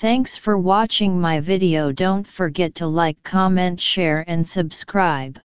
Thanks for watching my video don't forget to like comment share and subscribe.